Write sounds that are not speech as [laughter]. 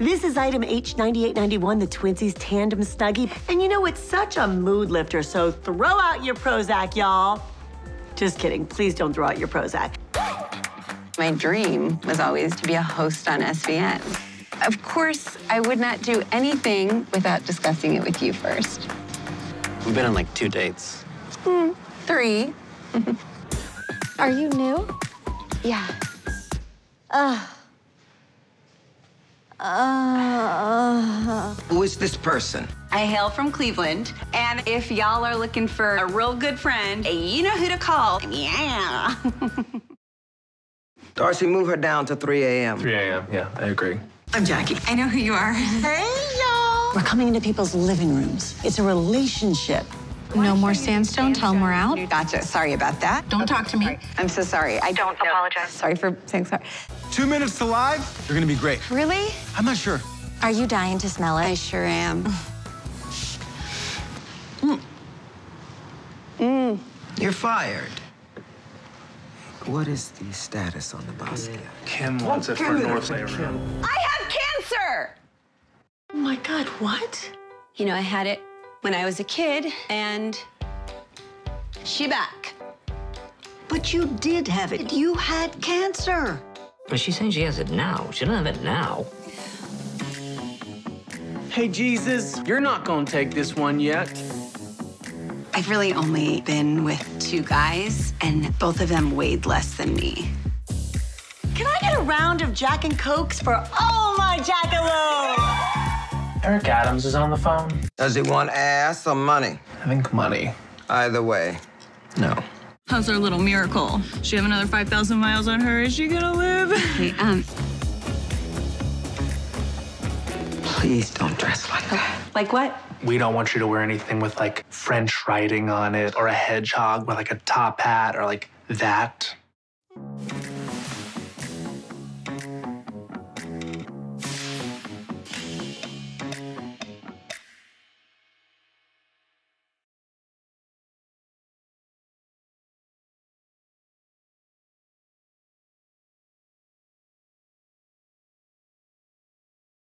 This is item H9891, the Twinsies Tandem Snuggie. And you know, it's such a mood lifter, so throw out your Prozac, y'all. Just kidding. Please don't throw out your Prozac. My dream was always to be a host on SVN. Of course, I would not do anything without discussing it with you first. We've been on like two dates. Hmm, three. [laughs] Are you new? Yeah. Uh, who is this person? I hail from Cleveland, and if y'all are looking for a real good friend, you know who to call. Yeah. [laughs] Darcy, move her down to 3 a.m. 3 a.m. Yeah, I agree. I'm Jackie. I know who you are. Hey, y'all. We're coming into people's living rooms. It's a relationship. No more sandstone. Tell them we're out. Gotcha. Sorry about that. Don't talk to me. I'm so sorry. I don't apologize. Sorry for saying sorry. Two minutes to live, you're gonna be great. Really? I'm not sure. Are you dying to smell it? I sure am. Mm. Mmm. You're fired. What is the status on the basket? Kim wants it for North Room. I have cancer! Oh my God, what? You know, I had it when I was a kid, and she back. But you did have it. You had cancer. But she's saying she has it now. She doesn't have it now. Hey, Jesus, you're not gonna take this one yet. I've really only been with two guys, and both of them weighed less than me. Can I get a round of Jack and Cokes for all my Jackaloo? Eric Adams is on the phone. Does he want ass or money? I think money. Either way, no. How's our little miracle? She have another 5,000 miles on her. Is she gonna live? Hey, um, Please don't dress like that. like what? We don't want you to wear anything with like French writing on it or a hedgehog with like a top hat or like that.